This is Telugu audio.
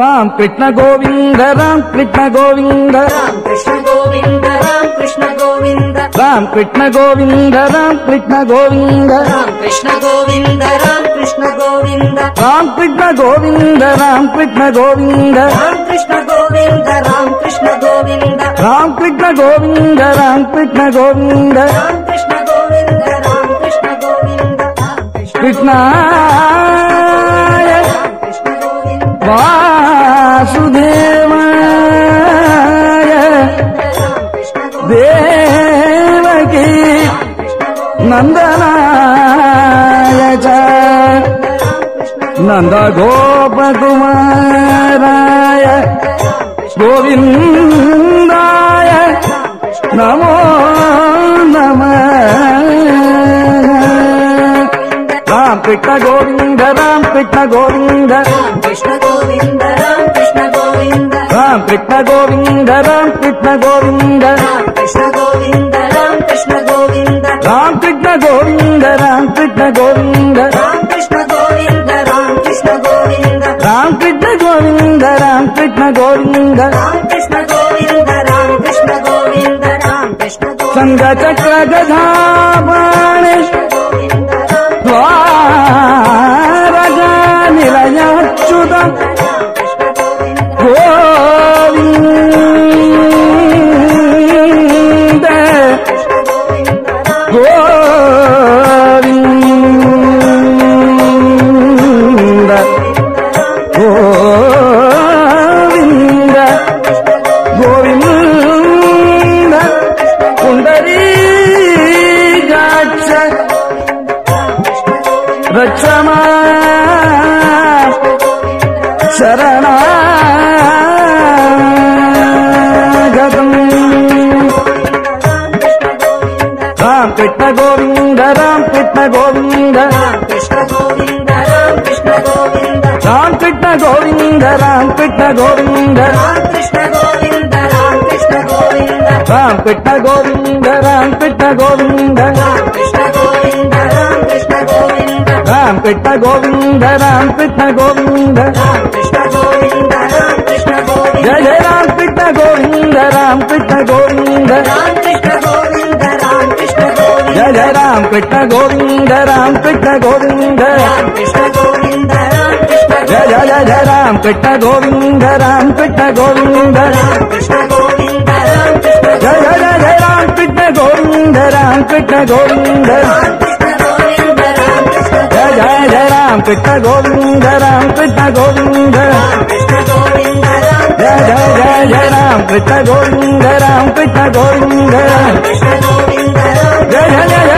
రామ్ కృష్ణ గోవింద రామ్ కృష్ణ గోవింద రామ్ కృష్ణ గోవింద రామ్ కృష్ణ గోవింద రామ్ కృష్ణ గోవింద రామ్ కృష్ణ గోవింద రామ్ కృష్ణ గోవింద రామ్ కృష్ణ గోవింద రామ్ కృష్ణ గోవింద రామ్ కృష్ణ గోవింద రామ్ కృష్ణ గోవింద రామ్ కృష్ణ గోవింద రామ్ కృష్ణ గోవింద రామ్ కృష్ణ గోవింద రామ్ కృష్ణ గోవింద రామ్ కృష్ణ గోవింద రామ్ కృష్ణ కృష్ణాయ வாசுதேவாய தேவகி நந்தனாய நந்த கோபகுமாராய கோவிந்தாய நமோ நம ராம் கிருஷ்ண கோவிந்த ராம் கிருஷ்ண கோவிந்த கிருஷ்ண கோவிந்த कृष्ण गोविन्द राम कृष्ण गोविन्द राम कृष्ण गोविन्द राम कृष्ण गोविन्द राम कृष्ण गोविन्द राम कृष्ण गोविन्द राम कृष्ण गोविन्द राम कृष्ण गोविन्द राम कृष्ण गोविन्द राम कृष्ण गोविन्द राम कृष्ण गोविन्द राम कृष्ण गोविन्द राम कृष्ण गा बाण द्वा र निरया चुद రక్షమా శరణాగతం రామ్ కృష్ణ గోవింద రామ్ కృష్ణ గోవింద రామ్ కృష్ణ గోవింద. రామ్ కృష్ణ గోవింద రామ్ కృష్ణ గోవింద. రామ్ కృష్ణ గోవింద రామ్ కృష్ణ గోవింద. రామ్ కృష్ణ గోవింద రామ్ కృష్ణ గోవింద రామ్ కృష్ణ గోవింద రామ్ కృష్ణ కృష్ణ గోవింద రామ్ కృష్ణ గోవింద జయ రామ్ రామ గోవింద రామ్ కృష్ణ గోవింద జయ రామ్ రామ గోవింద రామ్ కృష్ణ గోవింద జయ జయ జయ రామ కృష్ణ గోవింద రామ్ కృష్ణ గోవింద జయ జయ జయ రామ కృష్ణ గోవింద రామ్ కృష్ణ గోవింద जय जय राम कृष्ण गोविंद राम कृष्ण गोविंद जय जय जय जय राम कृष्ण गोविंद राम कृष्ण गोविंद जय जय जय